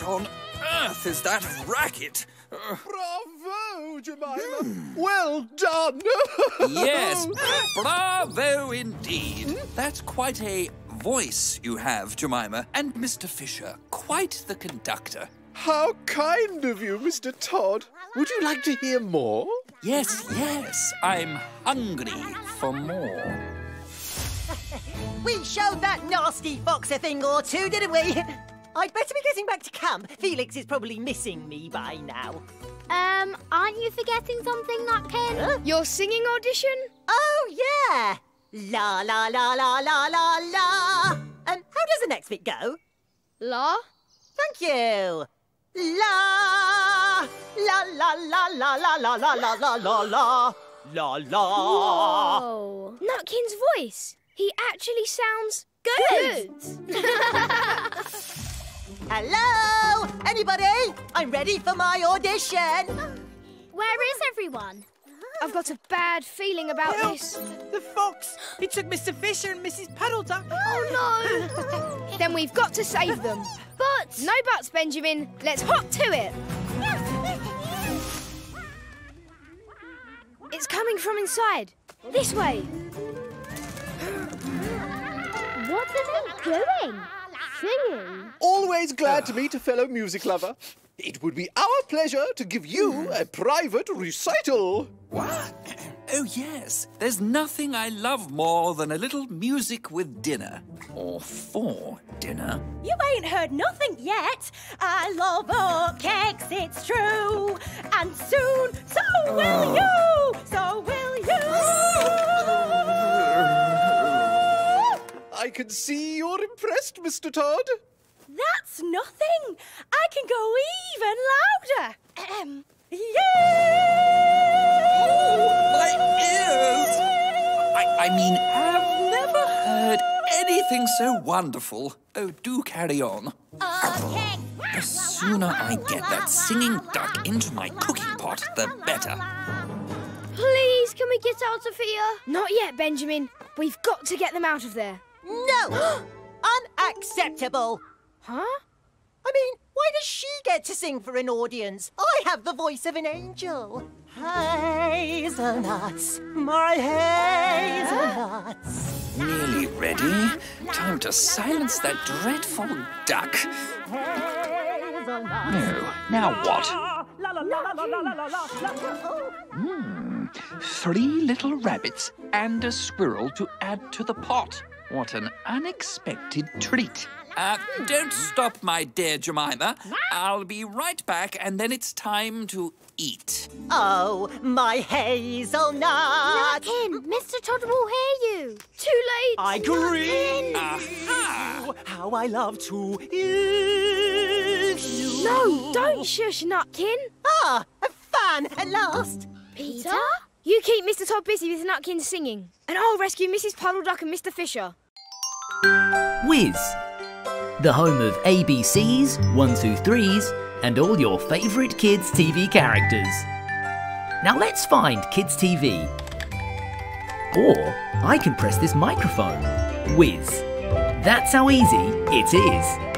What on earth is that racket? Uh, bravo, Jemima! Well done! yes, bravo indeed. That's quite a voice you have, Jemima. And Mr. Fisher, quite the conductor. How kind of you, Mr. Tod. Would you like to hear more? Yes, yes. I'm hungry for more. we showed that nasty fox a thing or two, didn't we? I'd better be getting back to camp. Felix is probably missing me by now. Um, aren't you forgetting something, Nutkin? Huh? Your singing audition? Oh, yeah. La la la la la la la. Um, how does the next bit go? La. Thank you. La la la la la la la la la la la la la la. Whoa! Nutkin's voice. He actually sounds good. good. Hello, anybody? I'm ready for my audition. Where is everyone? I've got a bad feeling about Help! this. The fox! He took Mr. Fisher and Mrs. Puddleduck. Oh no! then we've got to save them. But no buts, Benjamin. Let's hop to it. It's coming from inside. This way. What are they doing? Singing? Always glad to meet a fellow music lover. It would be our pleasure to give you hmm. a private recital. What? Oh, yes. There's nothing I love more than a little music with dinner. Or for dinner. You ain't heard nothing yet. I love oatcakes, it's true. And soon, so will oh. you. So will you. I can see you're impressed, Mr. Tod. That's nothing. I can go even louder. Ahem. Oh, my ears! I, I mean, I've never heard anything so wonderful. Oh, do carry on. Okay. The sooner I get that singing duck into my cooking pot, the better. Please, can we get out of here? Not yet, Benjamin. We've got to get them out of there. No! Unacceptable! Huh? I mean, why does she get to sing for an audience? I have the voice of an angel. Hazelnuts, my hazelnuts. Nearly ready. Time to silence that dreadful duck. No, now what? Hmm, three little rabbits and a squirrel to add to the pot. What an unexpected treat. Uh, don't stop, my dear Jemima. I'll be right back, and then it's time to eat. Oh, my hazelnut. Nutkin, Mr. Tod will hear you. Too late. I agree. Aha! How I love to eat you. No, don't shush, Nutkin. Ah, a fan at last. Peter? You keep Mr. Tod busy with Nutkin singing, and I'll rescue Mrs. Puddleduck and Mr. Fisher. Wizz, the home of ABCs, 123s, and all your favourite kids' TV characters. Now let's find Kids TV. Or I can press this microphone. Wizz. That's how easy it is.